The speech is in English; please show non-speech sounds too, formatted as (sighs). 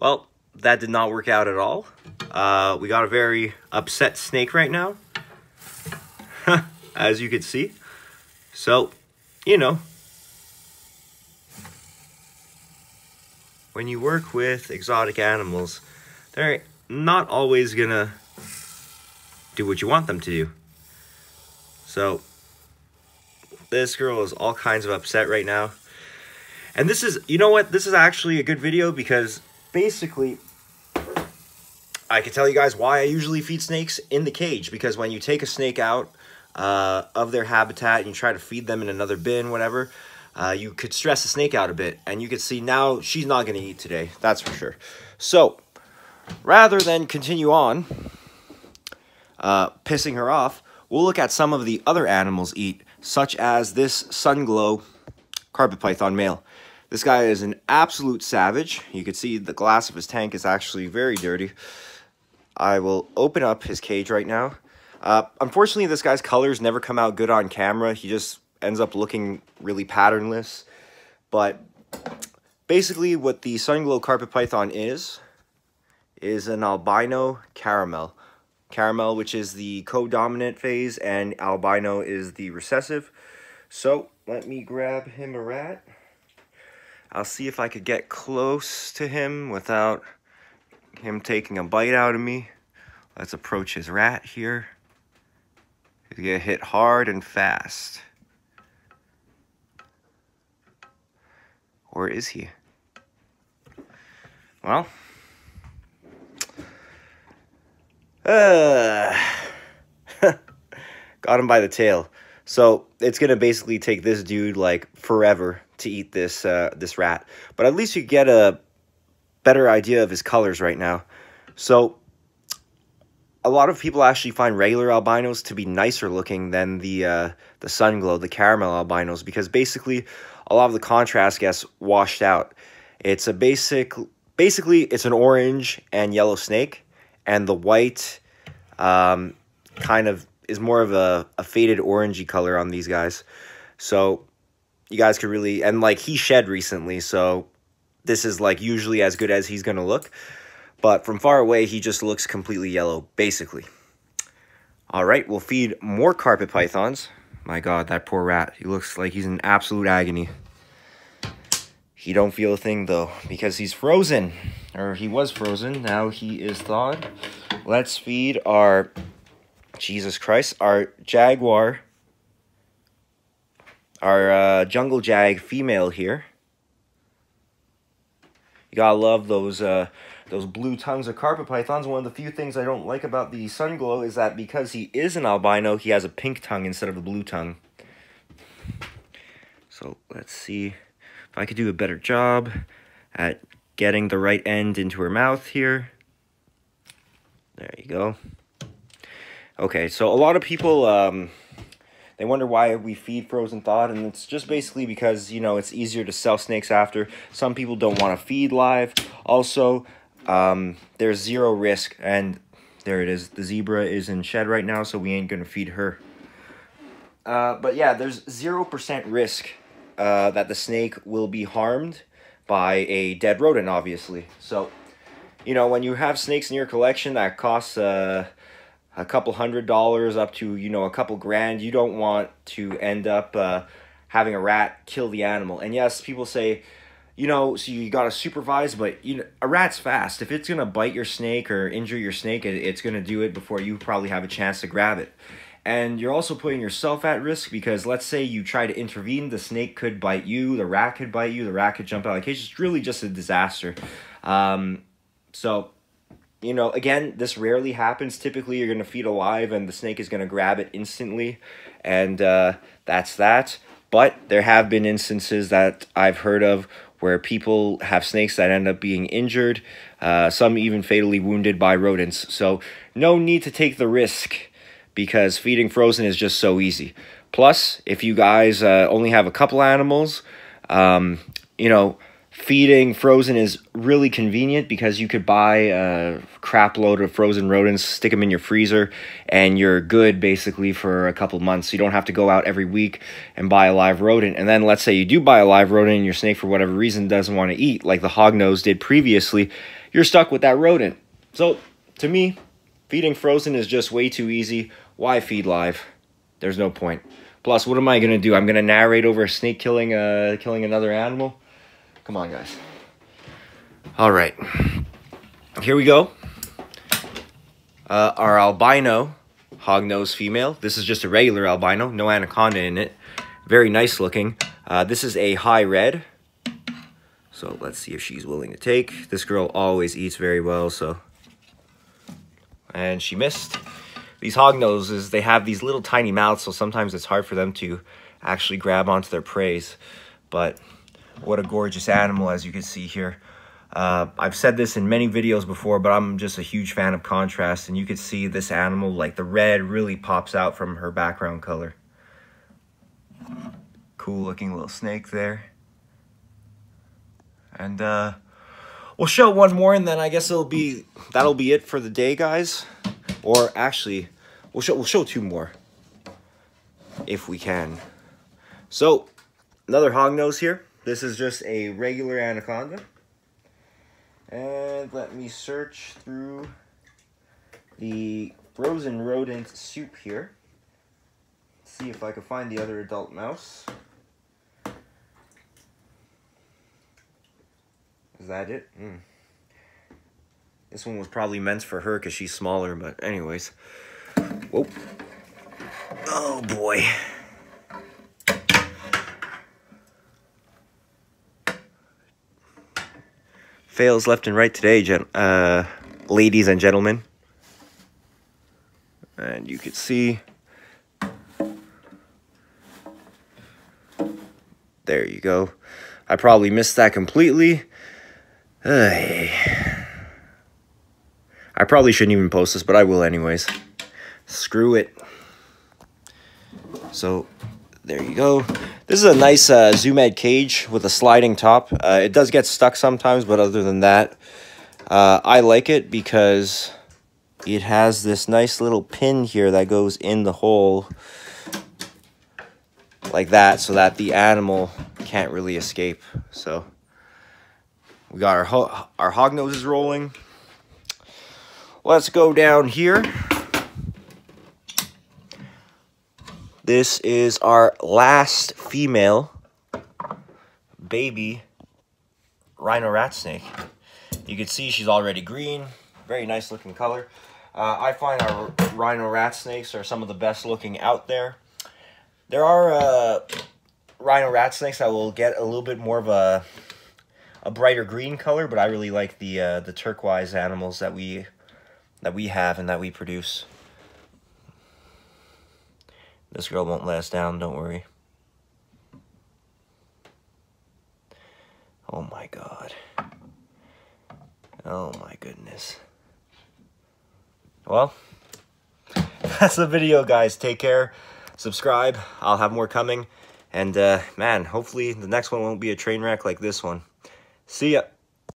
Well, that did not work out at all. Uh, we got a very upset snake right now, (laughs) as you can see. So, you know, when you work with exotic animals, they're not always gonna do what you want them to do. So, this girl is all kinds of upset right now. And this is, you know what? This is actually a good video because basically, I can tell you guys why I usually feed snakes in the cage. Because when you take a snake out uh, of their habitat and you try to feed them in another bin, whatever, uh, you could stress the snake out a bit. And you can see now she's not going to eat today. That's for sure. So, rather than continue on uh, pissing her off, we'll look at some of the other animals eat, such as this Sunglow carpet python male. This guy is an absolute savage. You can see the glass of his tank is actually very dirty. I will open up his cage right now. Uh, unfortunately, this guy's colors never come out good on camera. He just ends up looking really patternless. But basically what the Sunglow Carpet Python is, is an albino caramel. Caramel, which is the co-dominant phase, and albino is the recessive. So, let me grab him a rat. I'll see if I could get close to him without him taking a bite out of me. Let's approach his rat here. He's gonna hit hard and fast. Or is he? Well. (sighs) Uh, (laughs) got him by the tail. So it's gonna basically take this dude like forever to eat this uh, this rat. But at least you get a better idea of his colors right now. So a lot of people actually find regular albinos to be nicer looking than the uh, the Sunglow, the caramel albinos, because basically a lot of the contrast gets washed out. It's a basic, basically it's an orange and yellow snake, and the white um, kind of is more of a, a faded orangey color on these guys. So you guys could really, and like he shed recently, so this is like usually as good as he's going to look. But from far away, he just looks completely yellow, basically. All right, we'll feed more carpet pythons. My God, that poor rat. He looks like he's in absolute agony. He don't feel a thing, though, because he's frozen. Or he was frozen. Now he is thawed. Let's feed our... Jesus Christ. Our jaguar. Our uh, jungle jag female here. You gotta love those... Uh, those blue tongues of carpet pythons. One of the few things I don't like about the Sunglow is that because he is an albino, he has a pink tongue instead of a blue tongue. So let's see if I could do a better job at getting the right end into her mouth here. There you go. Okay, so a lot of people, um, they wonder why we feed frozen thawed, and it's just basically because, you know, it's easier to sell snakes after. Some people don't want to feed live. Also, um, there's zero risk, and there it is. The zebra is in shed right now, so we ain't going to feed her. Uh, but yeah, there's 0% risk uh, that the snake will be harmed by a dead rodent, obviously. So, you know, when you have snakes in your collection that costs uh, a couple hundred dollars up to, you know, a couple grand, you don't want to end up uh, having a rat kill the animal. And yes, people say, you know, so you got to supervise, but you know, a rat's fast. If it's to bite your snake or injure your snake, it's to do it before you probably have a chance to grab it. And you're also putting yourself at risk because let's say you try to intervene, the snake could bite you, the rat could bite you, the rat could jump out of the cage. It's really just a disaster. Um, so, you know, again, this rarely happens. Typically, you're going to feed alive and the snake is going to grab it instantly. And uh, that's that. But there have been instances that I've heard of where people have snakes that end up being injured, uh, some even fatally wounded by rodents. So no need to take the risk because feeding frozen is just so easy. Plus, if you guys uh, only have a couple animals, um, you know, feeding frozen is really convenient because you could buy a crap load of frozen rodents, stick them in your freezer, and you're good basically for a couple months. You don't have to go out every week and buy a live rodent. And then let's say you do buy a live rodent and your snake, for whatever reason, doesn't want to eat, like the hognose did previously, you're stuck with that rodent. So, to me, feeding frozen is just way too easy. Why feed live? There's no point. Plus, what am I going to do? I'm going to narrate over a snake killing, uh, killing another animal? Come on, guys. All right. Here we go. Uh, our albino hognose female. This is just a regular albino, no anaconda in it. Very nice looking. Uh, this is a high red. So let's see if she's willing to take. This girl always eats very well, so. And she missed. These hognoses, they have these little tiny mouths, so sometimes it's hard for them to actually grab onto their preys. But what a gorgeous animal, as you can see here. Uh, I've said this in many videos before, but I'm just a huge fan of contrast, and you can see this animal, like the red really pops out from her background color. Cool looking little snake there. And uh, we'll show one more, and then I guess it'll be, that'll be it for the day, guys. Or actually, we'll show, we'll show two more, if we can. So, another hognose here. This is just a regular anaconda. And let me search through the frozen rodent soup here. See if I can find the other adult mouse. Is that it? Mm. This one was probably meant for her because she's smaller, but anyways. Whoa. Oh boy. Fails left and right today, gen uh, ladies and gentlemen. And you can see. There you go. I probably missed that completely. I probably shouldn't even post this, but I will anyways. Screw it. So, there you go. This is a nice uh, Zoo Med cage with a sliding top. Uh, it does get stuck sometimes, but other than that, uh, I like it because it has this nice little pin here that goes in the hole like that so that the animal can't really escape. So we got our, ho our hognoses rolling. Let's go down here. This is our last female baby rhino rat snake. You can see she's already green, very nice looking color. Uh, I find our rhino rat snakes are some of the best looking out there. There are uh, rhino rat snakes that will get a little bit more of a a brighter green color, but I really like the uh, the turquoise animals that we that we have and that we produce. This girl won't last down, don't worry. Oh my god. Oh my goodness. Well, (laughs) that's the video, guys. Take care. Subscribe. I'll have more coming. And, uh, man, hopefully the next one won't be a train wreck like this one. See ya.